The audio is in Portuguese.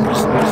Música